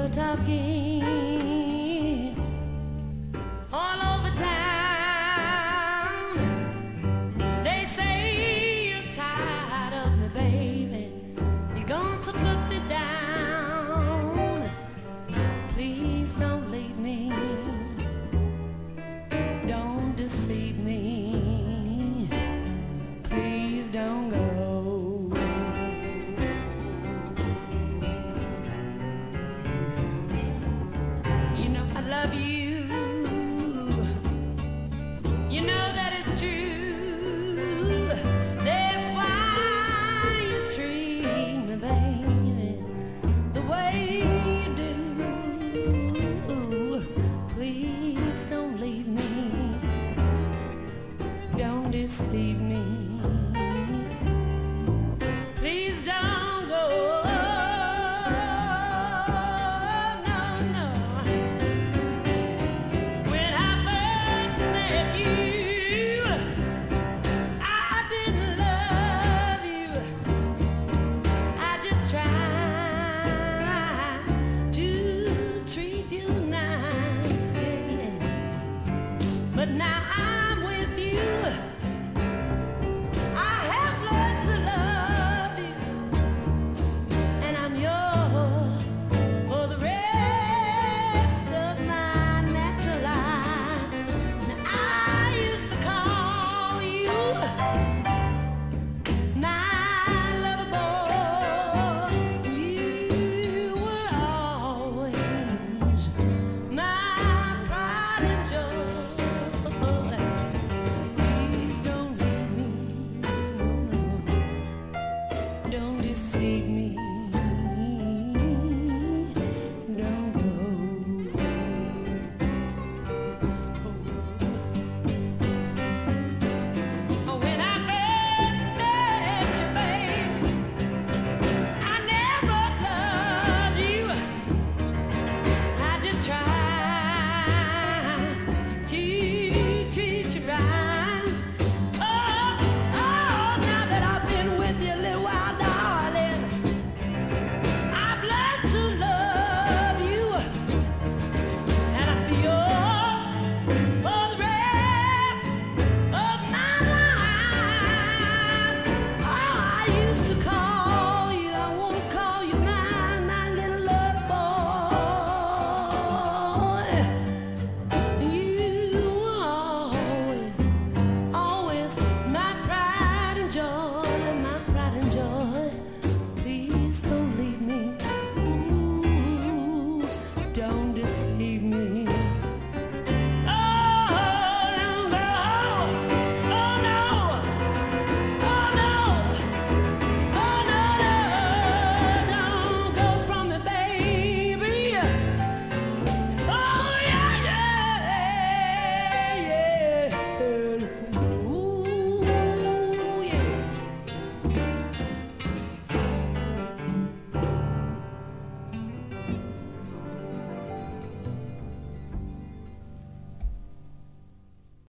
People talking love you. now. I